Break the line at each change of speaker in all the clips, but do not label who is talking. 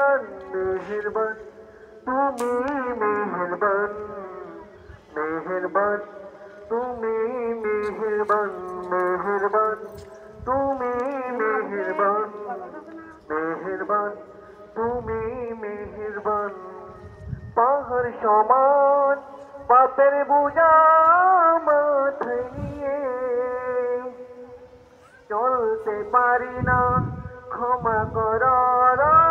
মেহেরবান মেহেরবান তুমি মেহেরবান মেহেরবান তুমি মেহেরবান মেহেরবান তুমি মেহেরবান মেহেরবান তুমি মেহেরবান পাহাড় সমান পাপের বোঝা মাথায় নিয়ে চলতে পারি না ক্ষমা করার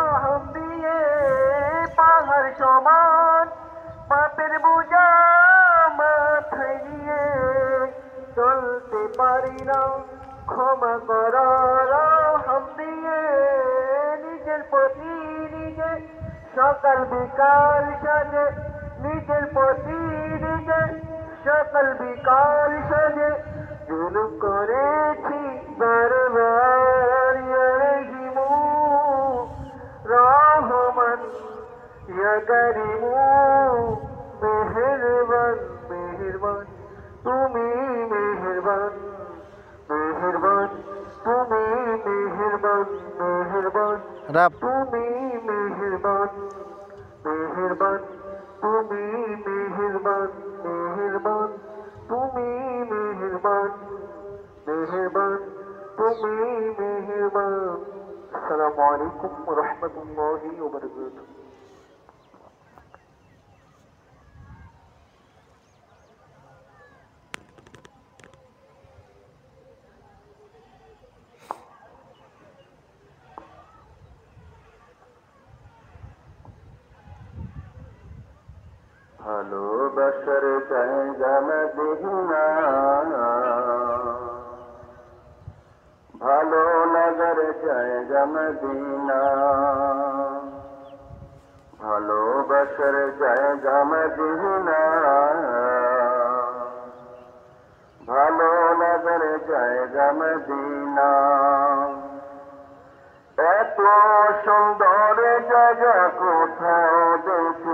পাহাড় সমান, পাপের বোঝা মাথায় নিয়ে চলতে পারি না। ক্ষমা করার হাম দিয়ে নিজের প্রতি নিজে সকাল বিকাল সাজে, নিজের প্রতি নিজে সকাল বিকাল সাজে, জুলুম করেছি তুমি মেহেরবান মেহেরবান তুমি মেহেরবান মেহেরবান।
রাপ
তুমি মেহেরবান মেহেরবান তুমি মেহেরবান মেহেরবান তুমি মেহেরবান মেহেরবান তুমি মেহেরবান। আসসালামু আলাইকুম ওয়া রাহমাতুল্লাহি ওয়া
ভালোবাসার জায়গা মদিনা ভালো লাগার জায়গা মদিনা ভালোবাসার জায়গা মদিনা ভালো লাগার জায়গা মদিনা এত সুন্দর জায়গা কোথাও দেখি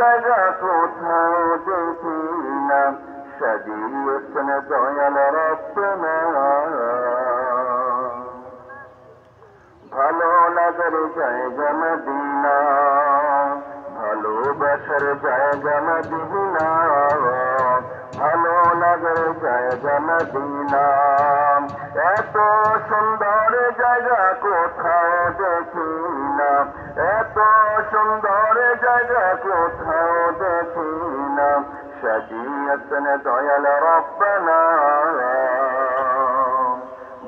জায়গা কোথাও দেখি না সাজিয়েছেন দয়াল রত্না ভালো লাগার জায়গা মদিনা ভালোবাসার জায়গা মদিনা ভালো লাগার জায়গা মদিনা এত সুন্দর জায়গা কোথাও দেখি সাজিয়েছেন দয়াল রব্বানা।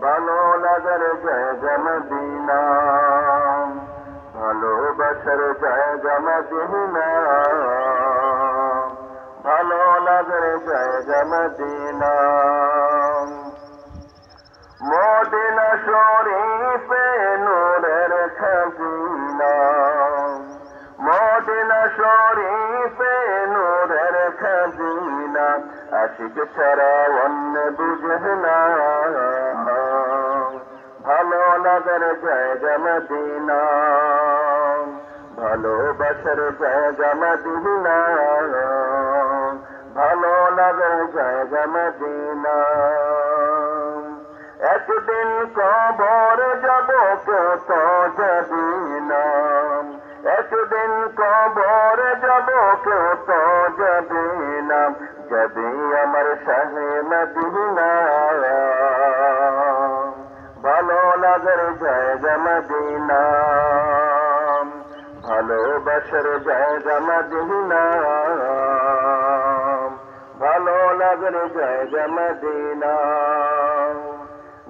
ভালো লাগার জায়গা মদিনা। ভালোবাসার জায়গা মদিনা। ভালো লাগার জায়গা মদিনা। মদিনা শরীফে নূরের খাজিনা। মদিনা শরীফে আশিক ছাড়া অন্য বুঝে না ভালো লাগার জায়গা মদিনা ভালোবাসার জায়গা ভালো লাগার জায়গা মদিনা একদিন কবর যাব কত যাবি না একদিন কবর যাব কত যাবি যাবি আমার শাহে মদিনা ভালো লাগার জায়গা মদিনা, ভালোবাসার জায়গা মদিনা, ভালো লাগার জায়গা মদিনা।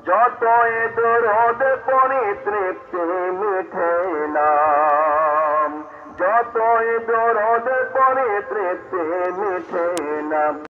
যতই দরদ পরে তৃপ্তি মিঠে না যতই দরদ পরে প্রেতে মিঠে না।